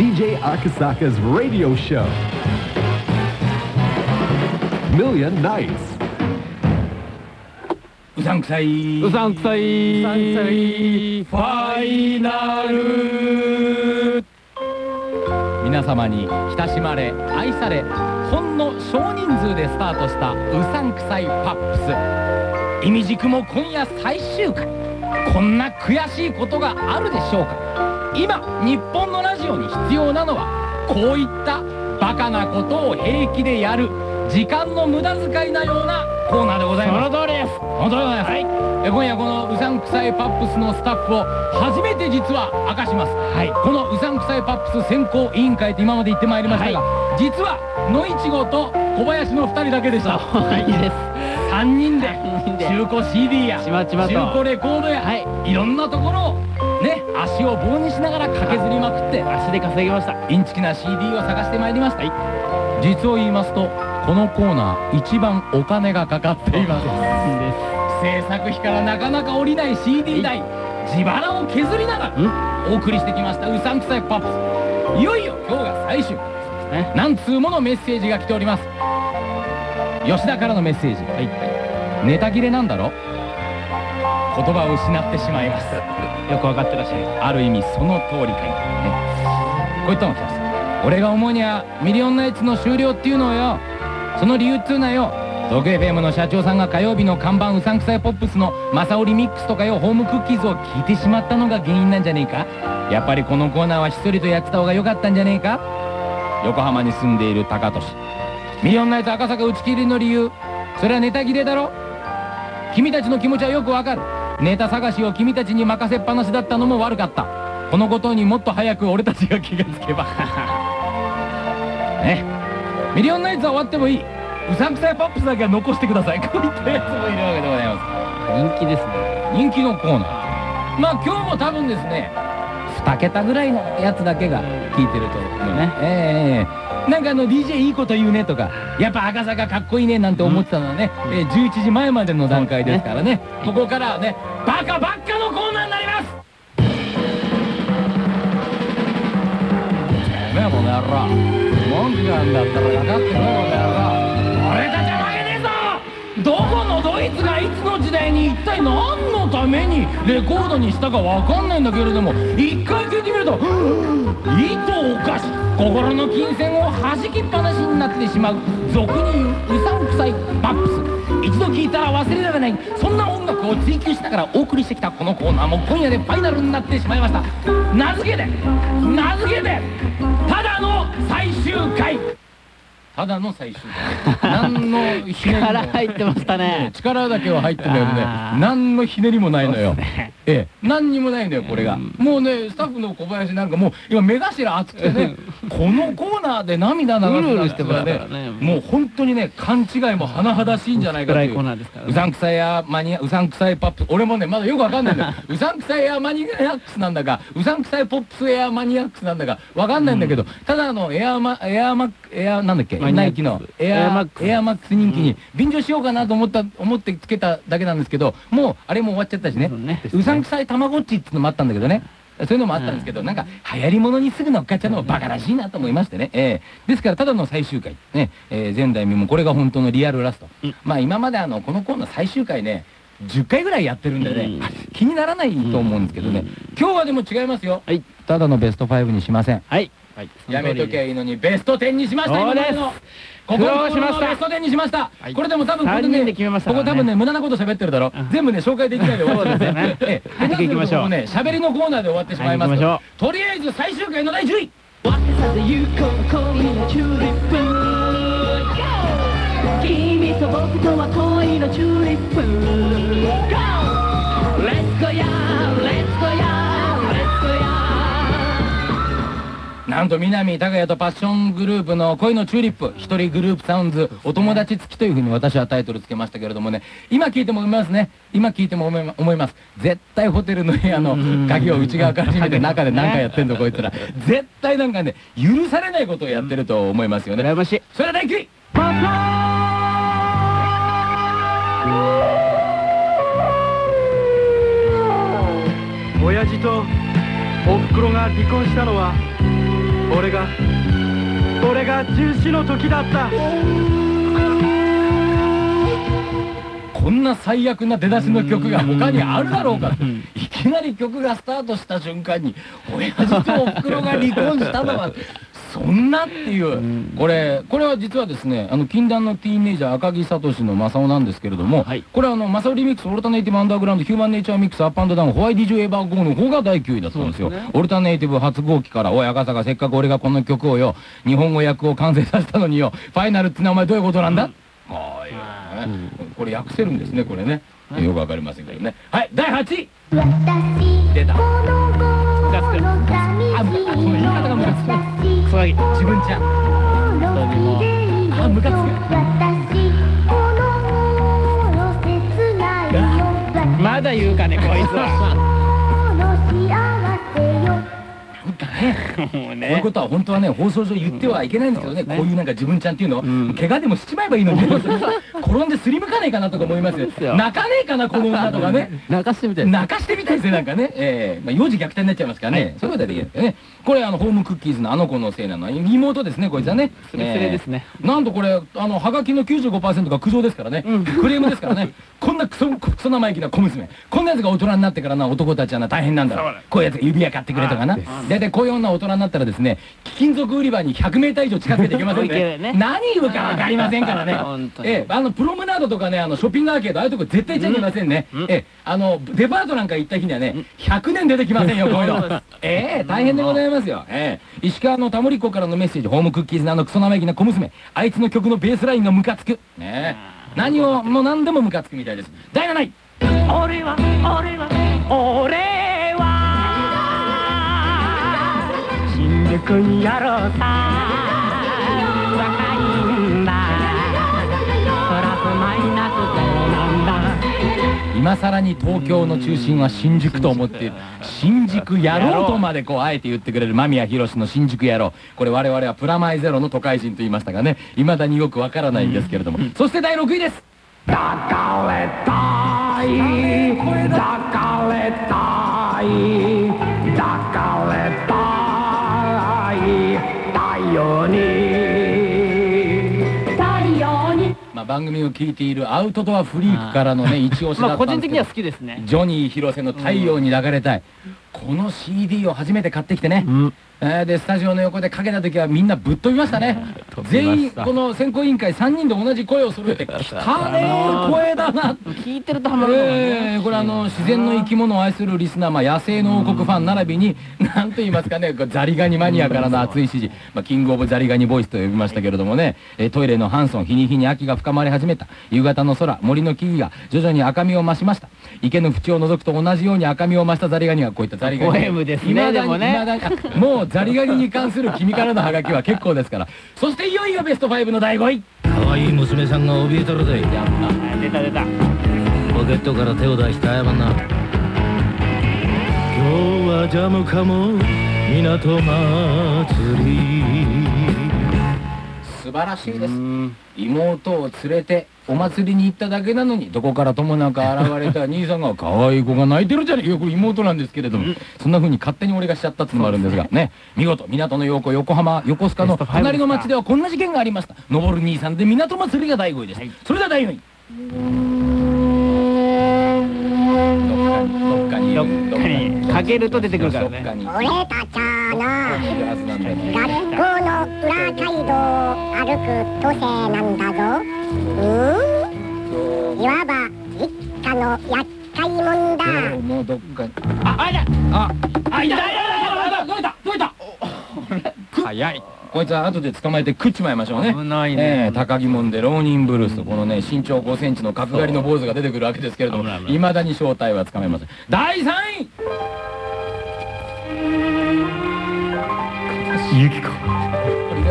DJ Akasaka's radio show. Million Nights. うさんくさいうさんくさい。うさんくさいファイナル皆様に親しまれ愛されほんの少人数でスタートしたうさんくさいパップス意味軸も今夜最終回こんな悔しいことがあるでしょうか今日本のラジオに必要なのはこういったバカなことを平気でやる時間の無駄遣いなようなコーナーでございます。その通りです。本当でございます、え今夜このうさんくさいパップスのスタッフを初めて実は明かします、はい。このうさんくさいパップス選考委員会って今まで言ってまいりましたが、実は野いちごと小林の2人だけでした。はい、いいです。3人で三人で。中古 CD や中古レコードや、はい。いろんなところをね足を棒にしながら駆けずりまくって足で稼ぎました。インチキな CD を探してまいりました、実を言いますとこのコーナー一番お金がかかっています。制作費からなかなか降りない CD 代自腹を削りながらお送りしてきました。うさんくさいパップス。いよいよ今日が最終。回ね。何通ものメッセージが来ております。吉田からのメッセージ。はい。ネタ切れなんだろ？言葉を失ってしまいます。よくわかってらっしゃる。ある意味その通りかい、ね、こういったの来ます。俺が思うにはミリオンナイツの終了っていうのよ。その理由っつうのはよ東京 FM の社長さんが火曜日の看板うさんくさいポップスのマサオリミックスとかよ。ホームクッキーズを聞いてしまったのが原因なんじゃねえか。やっぱりこのコーナーはひっそりとやってた方が良かったんじゃねえか。横浜に住んでいる高俊ミリオンナイツ赤坂打ち切りの理由。それはネタ切れだろ。君たちの気持ちはよくわかる。ネタ探しを君たちに任せっぱなしだったのも悪かった。このことにもっと早く俺たちが気がつけば。ね。ミリオンナイツは終わってもいい。うさんくさいパップスだけは残してください。こういったやつもいるわけでございま人気ですね。す人気のコーナー。まあ今日も多分ですね2桁ぐらいのやつだけが聞いてると思うね。ええええなんかあの DJ いいこと言うねとかやっぱ赤坂かっこいいねなんて思ってたのはね、えー11時前までの段階ですからね。ここからはねバカばっかのコーナーになります。ねえこの野郎。文句があんだったら分かってろよこの野郎俺たちは負けねえぞ。どこのドイツが時代に一体何のためにレコードにしたか分かんないんだけれども一回聞いてみると意図おかし心の金銭を弾きっぱなしになってしまう。俗に言ううさんくさいバップス。一度聞いたら忘れられない。そんな音楽を追求しながらお送りしてきたこのコーナーも今夜でファイナルになってしまいました。名付けて名付けてただの最終回何のひねりも。力入ってましたね。力だけは入ってんだよね。何のひねりもないのよ。ね。ええ何にもないのよこれが。もうねスタッフの小林なんかもう今目頭熱くてねこのコーナーで涙流すからねもう。本当にね勘違いも甚だしいんじゃないかという。暗いコーナーですからね。うさんくさいやマニアうさんくさいパップ。俺もねまだよくわかんないんだよ。うさんくさいエアマニアックスなんだかうさんくさいポップスエアマニアックスなんだかわかんないんだけど、ただあのエアマエアマエアなんだっけナイキのエアマックス。エアマックス人気に便乗しようかなと思った思ってつけただけなんですけどもうあれも終わっちゃったしね。そうさんくさいたまごっちっていうのもあったんだけどね。そういうのもあったんですけど、なんか流行り物にすぐ乗っかっちゃうのもバカらしいなと思いましてね、えーですからただの最終回、ね。えー前代未聞。これが本当のリアルラスト、うん。まあ今まであのこのコーナー最終回ね10回ぐらいやってるんでね、うん。気にならないと思うんですけどね、うん。今日はでも違いますよ、はい。ただのベスト5にしません。はい。はい。やめときゃいいのにベスト10にしましたそうです。今までの。ここ苦労しました。ベスト10にしました、はい。これでも多分これねで決めましたここ多分ね無駄なこと喋ってるだろ、うん。全部ね紹介できないで終わっちゃそうですよね。ええ。早く行きましょう。もね喋りのコーナーで終わってしまいます、はい行きましとりあえず最終回の第10位。さてゆこう恋のチューリップ。君と僕とは恋のチューリップ。Go! Let's go や Let's go や Let's go なんと南高谷とパッショングループの恋のチューリップ一人グループサウンズお友達付きというふうに私はタイトルつけましたけれどもね。今聞いても思いますね。今聞いても思いま思います。絶対ホテルの部屋の鍵を内側から閉めて中で何かやってんのこいつら。絶対なんかね許されないことをやってると思いますよね。羨ましい。それでは第9位。親父とおふくろが離婚したのは俺が俺が中止の時だった。こんな最悪な出だしの曲が他にあるだろうかいきなり曲がスタートした瞬間に親父とおふくろが離婚したのはそんなっていう、これこれは実はですねあの禁断のティーンエイジャー赤木聡の正雄なんですけれども、はい。これはあの正雄リミックスオルタネイティブアンダーグラウンドヒューマンネイチャーミックスアップアンドダウンホワイディジュエーバー号の方が第9位だったんですよ。すね。オルタネイティブ初号機からおい赤坂せっかく俺がこの曲をよ日本語訳を完成させたのによファイナルって名前どういうことなんだ、ああいやね。これ訳せるんですねこれね。よくわかりませんけどね。はい第8位。出たムカつくあむかあその言い方がムカつくクソガキ自分じゃん本当にもあムカつくまだ言うかねこいつはね。こういうねことは本当はね放送上言ってはいけないんですけどね、うんこういうなんか自分ちゃんっていうの、ん。怪我でもしちまえばいいのに。転んですりむかねえかなとか思います泣かねえかなこの女とかね。泣かしてみたい泣かしてみたいですねなんかね、ええまあ、幼児虐待になっちゃいますからね、そういうことはできないですよね。これあのホームクッキーズのあの子のせいなの。は妹ですねこいつはね。スレスレですね。ええなんとこれあのハガキの95%が苦情ですからね、クレームですからね。こんなクソクソ生意気な小娘。こんなやつが大人になってからな男たちはな大変なんだこういうやつが指輪買ってくれとかな。大体こういう女大人になったらですね貴金属売り場に 100m 以上近づけていけませんね。るね。何言うか分かりませんからね。ええあのプロムナードとかねあのショッピングアーケードああいうとこ絶対行っちゃいけませんね、ええあのデパートなんか行った日にはね100年出てきませんよこういうの。ええ大変でございますよ、ええ。石川のタモリコからのメッセージホームクッキーズのあのクソ生意気な小娘。あいつの曲のベースラインがムカつく。ねえ。何をもう何でもムカつくみたいです。第7位。俺は俺は俺新宿にやろうさ若いんだプラスマイナスゼロなんだ今さらに東京の中心は新宿と思っている。新宿野郎とまでこうあえて言ってくれる。間宮宏の新宿野郎これ我々はプラマイゼロの都会人と言いましたがね。未だによくわからないんですけれども。そして第6位です。抱かれたい。抱かれたい。抱かれたまあ番組を聞いているアウトドアフリークからのね一押しだまあったんですけど。個人的には好きですね。ジョニー広瀬の太陽に抱かれたい、この CD を初めて買ってきてね、ん。えーでスタジオの横でかけた時はみんなぶっ飛びましたね。全員この選考委員会3人で同じ声を揃えて「汚ねえ声だな」聞いてるとハマるね。えーこれあの自然の生き物を愛するリスナー、まあ、野生の王国ファン並びに 何と言いますかねザリガニマニアからの熱い支持、まあ、キングオブザリガニボイスと呼びましたけれどもね、えートイレのハンソン日に日に秋が深まり始めた。夕方の空森の木々が徐々に赤みを増しました。池の縁を覗くと同じように赤みを増したザリガニがこういったザリガニ。ポエムですねでもね。もうザリガニに関する君からのハガキは結構ですから。そしていよいよベスト5の第5位。可愛い娘さんが怯えとるぜ。やった。出た出た。ポケットから手を出して謝んな。今日はジャムかも港祭り。素晴らしいです。妹を連れてお祭りに行っただけなのにどこからともなく現れた 兄さんが可愛い子が泣いてるじゃねえ。かいやこれ妹なんですけれども。そんな風に勝手に俺がしちゃったってのもあるんですがね見事港の陽子横浜横須賀のベスト5隣の町ではこんな事件がありました。登る兄さんで港祭りが第5位ですそれでは第4位。どっかにどっかに。かにかけると出てくるからね。どっかに。いる俺たちゃの学校の裏街道を歩く都政なんだぞ。うん？いわば一家の厄介者だ。もどっかに。あ、あいだ！あ、あいだ！いだいだどいた？どいた？早い。こいつは後で捕まえて食っちまいましょうね。危ないね。ええ高木門で浪人ブルースとこのね身長5センチの角刈りの坊主が出てくるわけですけれどもいまだに正体はつかめません。第3位！ユキコ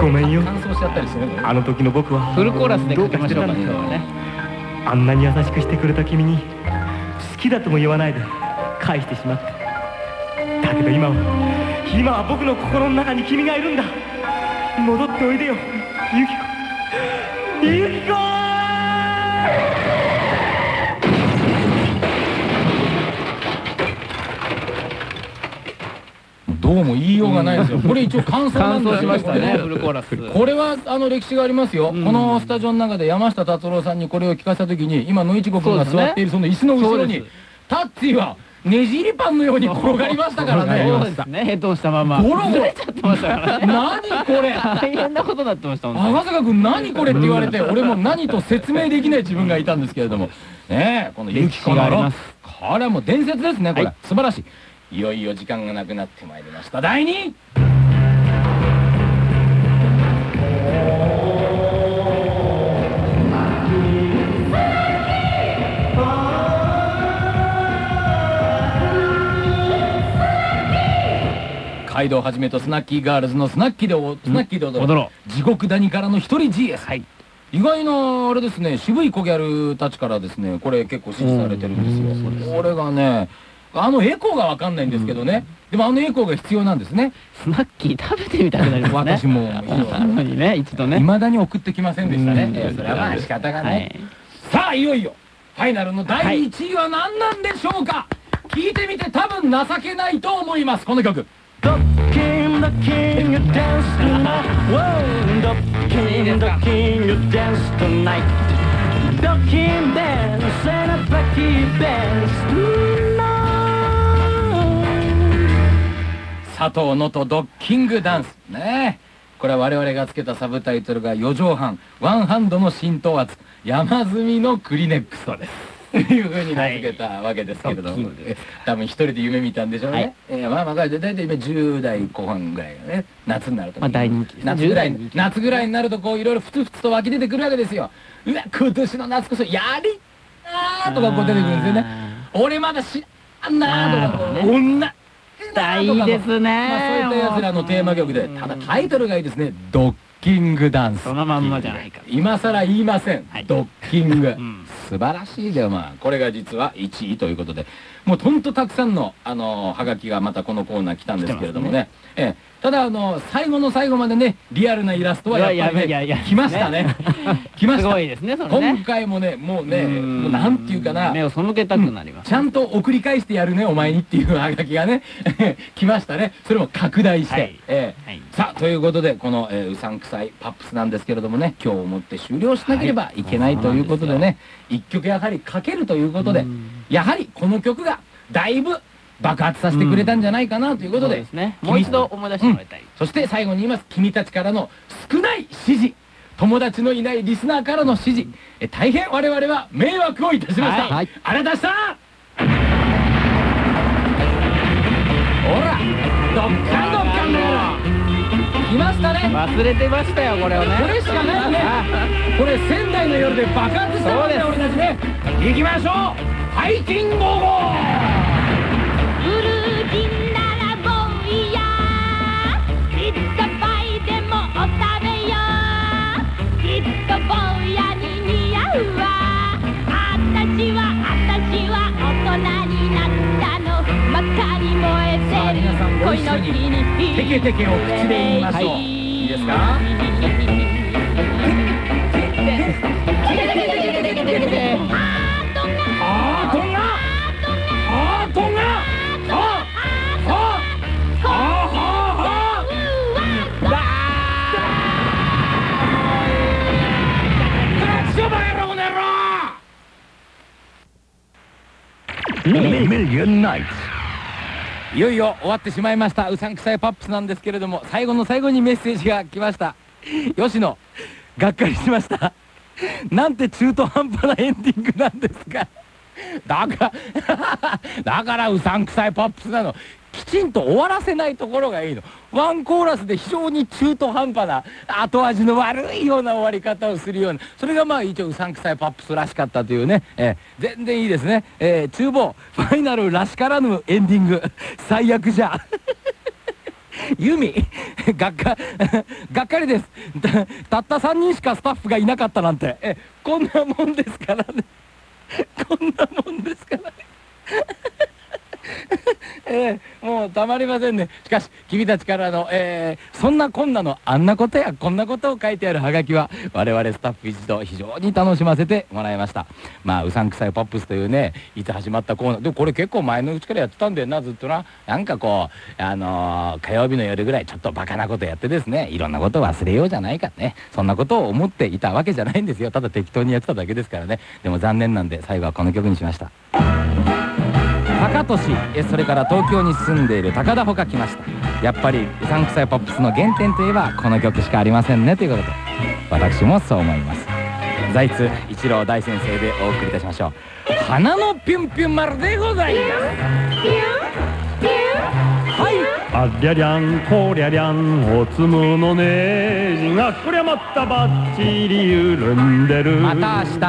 ごめんよ。乾燥しちゃったりするのね。あの時の僕は。フルコーラスでかけましょうかね。あんなに優しくしてくれた君に好きだとも言わないで返してしまった。だけど今は今は僕の心の中に君がいるんだ。戻っておいでよユキコ。ユキコどどうも言いようがないですよ。これ一応感想なん感ですよ。想しましたねこれフルコーラス。これはあの歴史がありますよ、うんこのスタジオの中で山下達郎さんにこれを聞かせた時に今野一子君が座っているその椅子の後ろにタッツィはねじりパンのように転がりましたからね。そうですね。ヘッドをしたまま。ゴロゴロ。ちゃってましたからね。何これ。大変なことになってました本当に。赤坂君何これって言われて俺も何と説明できない自分がいたんですけれども。ねえこのユキコ歴史があのロります。これはもう伝説ですねこれ、はい。素晴らしいいよいよ時間がなくなってまいりました。第2位カイドウはじめとスナッキーガールズのスナッキーでおスナッキーで踊ろ地獄谷からの一人 GS、意外なあれですね渋い小ギャルたちからですねこれ結構支持されてるんですよ、これがねあのエコーがわかんないんですけどね、でもあのエコーが必要なんですね。スナッキー食べてみたくなりますね。私もなのにね一度ね。いまだに送ってきませんでしたね、それはまあ仕方がない、はい。さあいよいよファイナルの第1位は何なんでしょうか、聞いてみて多分情けないと思います。この曲。King, the king, you dance tonight. Whoa, the king, the king, you dance tonight. The king dance and a lucky dance 佐藤のとドッキングダンス。ね。えこれは我々がつけたサブタイトルが4畳半ワンハンドの浸透圧山積みのクリネックスとです。というふうに名付けたわけですけれども、え多分一人で夢見たんでしょうね、はい。えーまあまあ大体今10代後半ぐらい。がね夏になると、まあ大人気ですね。夏ぐらい10代人気夏ぐらいになるとこういろいろふつふつと湧き出てくるわけですよ。うわ今年の夏こそやりなーとかこう出てくるんですよね。俺まだ知らんなーとかあーね女大いいですね。まあ、そういったやつらのテーマ曲でただタイトルがいいですね「ドッキングダンス」そのまんまじゃないか今更言いません、はい。ドッキング、ん。素晴らしいでまあ。これが実は1位ということで。もうほんとたくさんのあのハガキがまたこのコーナー来たんですけれどもね。ええただあの最後の最後までねリアルなイラストはやっぱりね来ましたね。来ました。すごいですね今回もねもうねうん。もうなんていうかな目を背けたくなります。ちゃんと送り返してやるねお前にっていうハガキがね 来ましたね。それも拡大して、さあということでこの、えーうさんくさいパップスなんですけれどもね今日をもって終了しなければい。けないということでね一曲やはりかけるということでやはりこの曲がだいぶ爆発させてくれたんじゃないかなということで,、ね。もう一度思い出してもらいたいそして最後に言います。君たちからの少ない指示友達のいないリスナーからの指示え大変我々は迷惑をいたしました、はい。はいありがとうございましたほらどっかんどっかんだよ来ましたね。忘れてましたよこれをね。これしかないね。これ仙台の夜で爆発したもんね俺たちね。行きましょう。ハイキンゴーゴー。ブルージンならボーイやきっとパイでもお食べよきっと坊やに似合うわ。あたしはあたしは大人になったの。真っ赤に。テケテケを口で言いましょう、い、いですか？アートがアートがアートがあいよいよ終わってしまいました。うさんくさいパップスなんですけれども最後の最後にメッセージが来ました。吉野がっかりしました。なんて中途半端なエンディングなんですか。だから だからうさんくさいパップスなの。きちんと終わらせないところがいいの。ワンコーラスで非常に中途半端な後味の悪いような終わり方をするような。それがまあ一応うさんくさいパップスらしかったというね、えー全然いいですね、えー厨房。ファイナルらしからぬエンディング。最悪じゃ。ユミ。がっかがっかりです。たたった3人しかスタッフがいなかったなんて。え。こんなもんですからね。こんなもんですからね。えーもうたまりませんね。しかし君たちからの、えーそんなこんなのあんなことやこんなことを書いてあるハガキは我々スタッフ一同非常に楽しませてもらいました。まあうさんくさいポップスというねいつ始まったコーナーでもこれ結構前のうちからやってたんだよなずっとな。なんかこうあのー火曜日の夜ぐらいちょっとバカなことやってですねいろんなこと忘れようじゃないかね。そんなことを思っていたわけじゃないんですよ。ただ適当にやってただけですからね。でも残念なんで最後はこの曲にしました。高俊えそれから東京に住んでいる高田ほか来ました。やっぱりうさんくさいポップスの原点といえばこの曲しかありませんね。ということで私もそう思います。財津一郎大先生でお送りいたしましょう。花のピュンピュン丸でございます。ピュンありゃりゃんこりゃりゃんおつむのネジがこりゃまたばっちり緩んでる。また明日。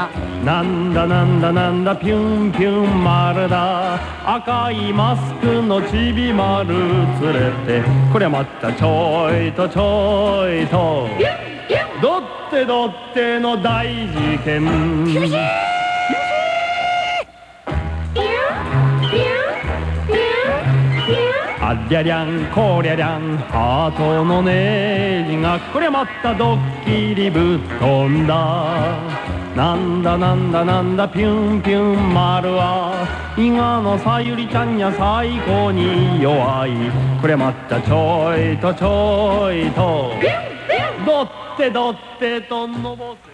なんだなんだなんだピュンピュン丸だ。赤いマスクのちび丸連れてこりゃまたちょいとちょいと。どってどっての大事件りゃりゃんこりゃりゃんハートのネジがこりゃまたドッキリぶっ飛んだ。なんだなんだなんだピュンピュン丸は。伊賀のさゆりちゃんや最高に弱い。これまたちょいとちょいと。どってどってとのぼせ